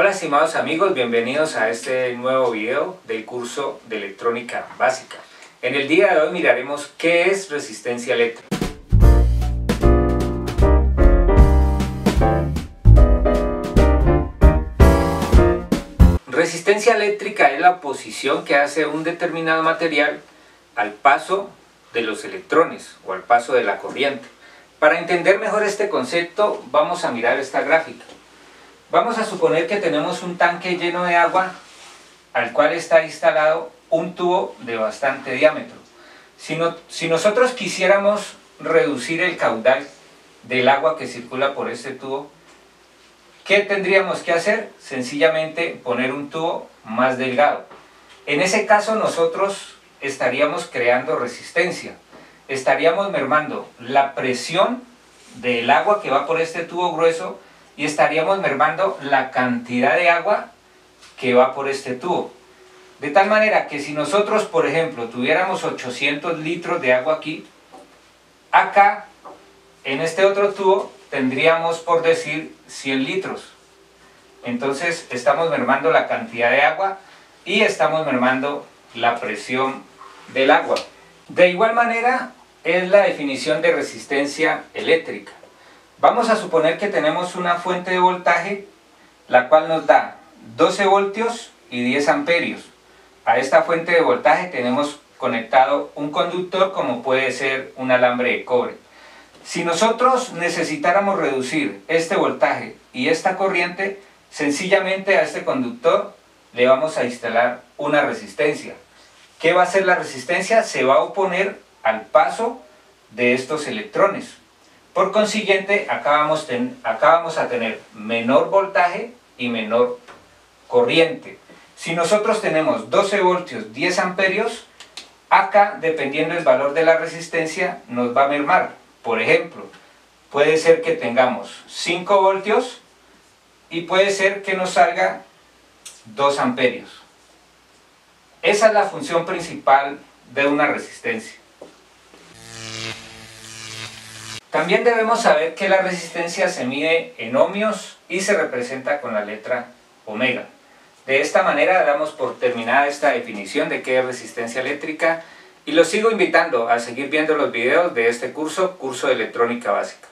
Hola estimados amigos, bienvenidos a este nuevo video del curso de electrónica básica. En el día de hoy miraremos qué es resistencia eléctrica. Resistencia eléctrica es la oposición que hace un determinado material al paso de los electrones o al paso de la corriente. Para entender mejor este concepto vamos a mirar esta gráfica. Vamos a suponer que tenemos un tanque lleno de agua al cual está instalado un tubo de bastante diámetro. Si, nosotros quisiéramos reducir el caudal del agua que circula por este tubo, ¿qué tendríamos que hacer? Sencillamente poner un tubo más delgado. En ese caso nosotros estaríamos creando resistencia estaríamos mermando la presión del agua que va por este tubo grueso y estaríamos mermando la cantidad de agua que va por este tubo. De tal manera que si nosotros, por ejemplo, tuviéramos 800 litros de agua aquí, acá, en este otro tubo, tendríamos, por decir, 100 litros. Entonces, estamos mermando la cantidad de agua y estamos mermando la presión del agua. De igual manera, es la definición de resistencia eléctrica. Vamos a suponer que tenemos una fuente de voltaje la cual nos da 12 voltios y 10 amperios. A esta fuente de voltaje tenemos conectado un conductor como puede ser un alambre de cobre. Si nosotros necesitáramos reducir este voltaje y esta corriente, sencillamente a este conductor le vamos a instalar una resistencia. ¿Qué va a ser la resistencia? Se va a oponer al paso de estos electrones. Por consiguiente, acá vamos, a tener menor voltaje y menor corriente. Si nosotros tenemos 12 voltios, 10 amperios, acá, dependiendo del valor de la resistencia, nos va a mermar. Por ejemplo, puede ser que tengamos 5 voltios y puede ser que nos salga 2 amperios. Esa es la función principal de una resistencia. También debemos saber que la resistencia se mide en ohmios y se representa con la letra omega. De esta manera damos por terminada esta definición de qué es resistencia eléctrica y los sigo invitando a seguir viendo los videos de este curso, curso de electrónica básica.